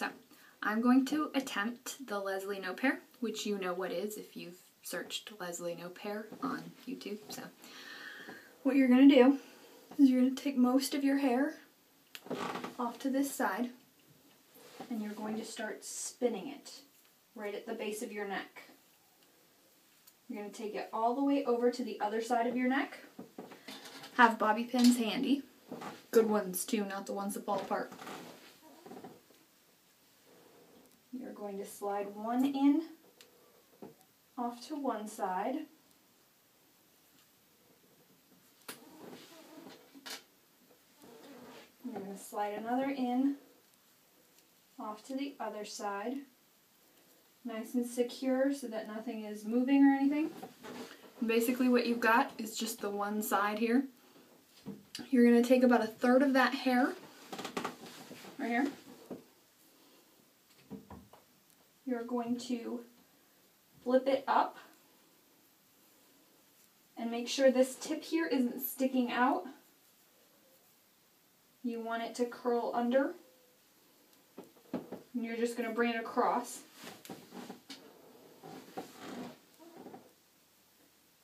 So I'm going to attempt the Leslie Knope hair, which you know what is if you've searched Leslie Knope hair on YouTube. So what you're going to do is you're going to take most of your hair off to this side and you're going to start spinning it right at the base of your neck. You're going to take it all the way over to the other side of your neck. Have bobby pins handy. Good ones too, not the ones that fall apart. You're going to slide one in off to one side. You're going to slide another in off to the other side. Nice and secure so that nothing is moving or anything. Basically what you've got is just the one side here. You're going to take about a third of that hair, right here. You're going to flip it up and make sure this tip here isn't sticking out. You want it to curl under. And you're just going to bring it across.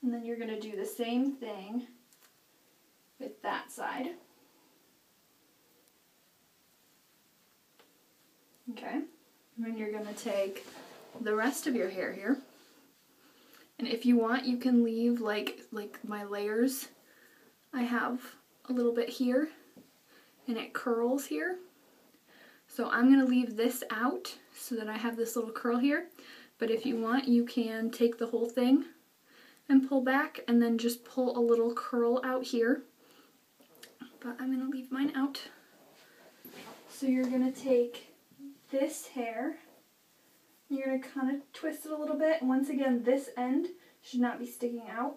And then you're going to do the same thing with that side. Okay, and then you're going to take the rest of your hair here. And if you want, you can leave like like my layers. I have a little bit here and it curls here. So I'm going to leave this out so that I have this little curl here. But if you want, you can take the whole thing and pull back and then just pull a little curl out here. But I'm going to leave mine out. So you're going to take this hair, you're going to kind of twist it a little bit. Once again, this end should not be sticking out.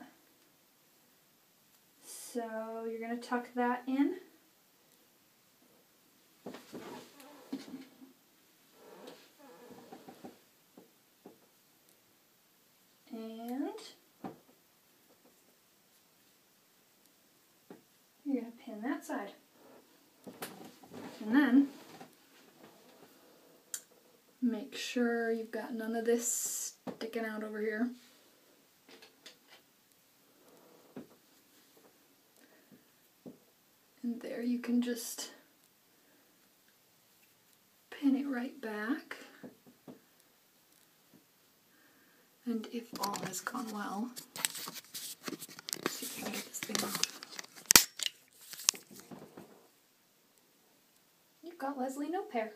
So you're going to tuck that in. And you're going to pin that side. And then make sure you've got none of this sticking out over here. And there you can just pin it right back. And if all has gone well, see if can get this thing off. You've got Leslie Knope hair.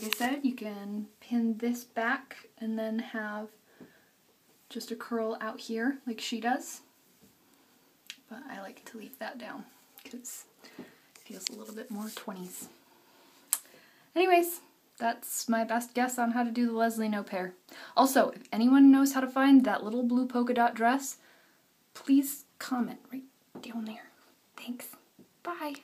Like I said, you can pin this back and then have just a curl out here like she does. But I like to leave that down because it feels a little bit more 20s. Anyways, that's my best guess on how to do the Leslie Knope hair. Also, if anyone knows how to find that little blue polka dot dress, please comment right down there. Thanks. Bye.